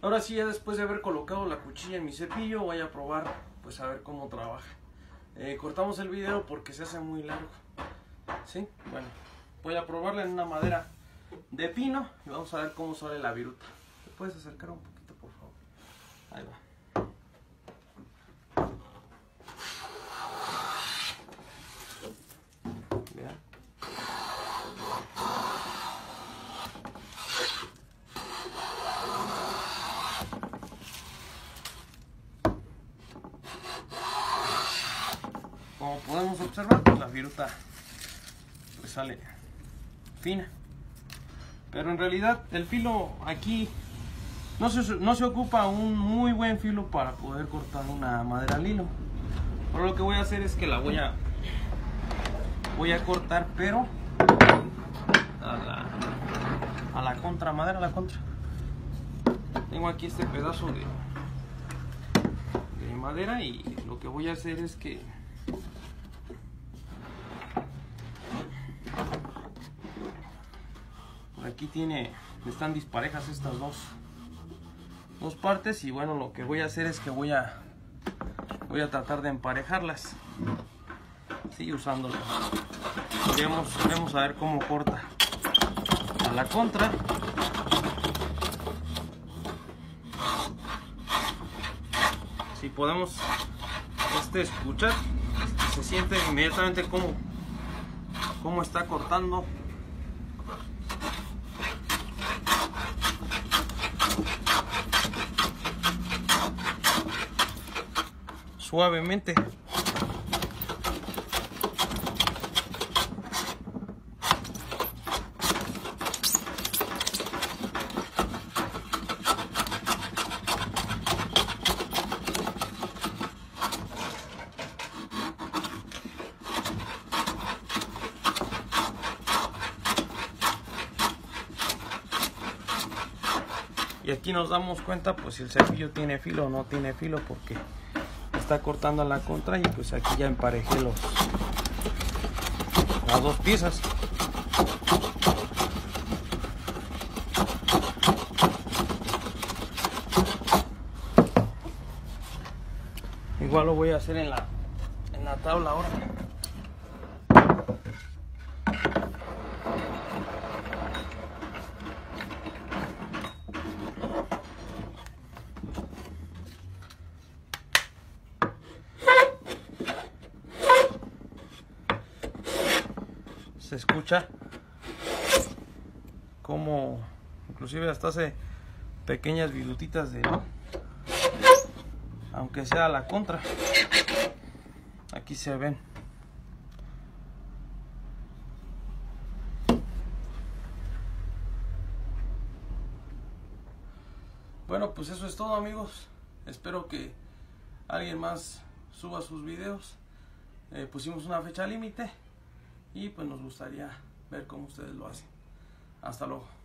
Ahora sí, ya después de haber colocado la cuchilla en mi cepillo, voy a probar, pues a ver cómo trabaja. Eh, cortamos el video porque se hace muy largo. ¿Sí? Bueno, voy a probarla en una madera de pino y vamos a ver cómo sale la viruta. ¿Te puedes acercar un poquito, por favor? Ahí va. Como podemos observar, pues la viruta pues sale fina. Pero en realidad el filo aquí no se, no se ocupa un muy buen filo para poder cortar una madera al hilo. Pero lo que voy a hacer es que la voy a voy a cortar pero a la, a la contra madera, la contra. Tengo aquí este pedazo de, de madera y lo que voy a hacer es que aquí tiene están disparejas estas dos dos partes y bueno lo que voy a hacer es que voy a voy a tratar de emparejarlas. Sigue usándolas vamos, vamos a ver cómo corta a la contra. Si podemos este escuchar se siente inmediatamente cómo cómo está cortando suavemente. Y aquí nos damos cuenta pues si el cepillo tiene filo o no tiene filo porque está cortando la contra y pues aquí ya emparejé los las dos piezas. Igual lo voy a hacer en la en la tabla ahora se escucha como inclusive hasta hace pequeñas virutitas de aunque sea la contra. Aquí se ven. Bueno pues eso es todo amigos. Espero que alguien más suba sus videos. Eh, pusimos una fecha límite y pues nos gustaría ver cómo ustedes lo hacen. Hasta luego.